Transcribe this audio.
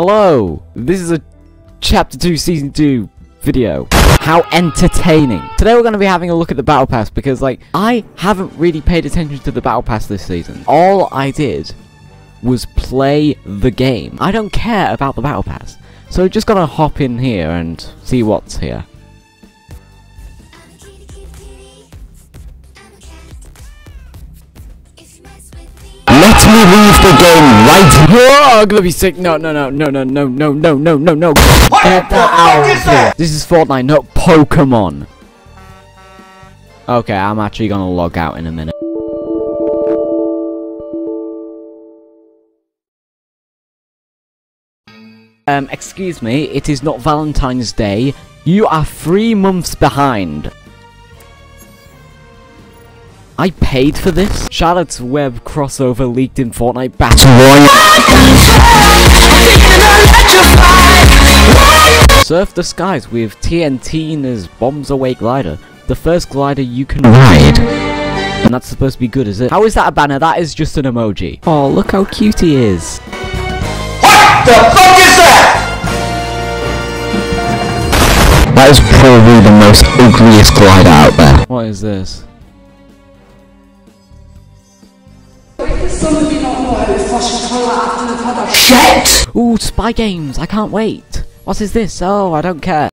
Hello! This is a Chapter 2 Season 2 video. How entertaining. Today we're going to be having a look at the Battle Pass because, like, I haven't really paid attention to the Battle Pass this season. All I did was play the game. I don't care about the Battle Pass. So just gonna hop in here and see what's here. Let me leave the game right Oh, I'm gonna be sick. No, no, no, no, no, no, no, no, no, no, no. Get that out of here. This is Fortnite, not Pokemon. Okay, I'm actually gonna log out in a minute. Um, excuse me, it is not Valentine's Day. You are three months behind. I paid for this? Charlotte's Web crossover leaked in Fortnite Battle Royale. Surf the skies with TNTina's Bombs Away glider. The first glider you can ride. And that's supposed to be good, is it? How is that a banner? That is just an emoji. Oh, look how cute he is. What the fuck is that? That is probably the most ugliest glider out there. What is this? Shit! Ooh, spy games! I can't wait! What is this? Oh, I don't care.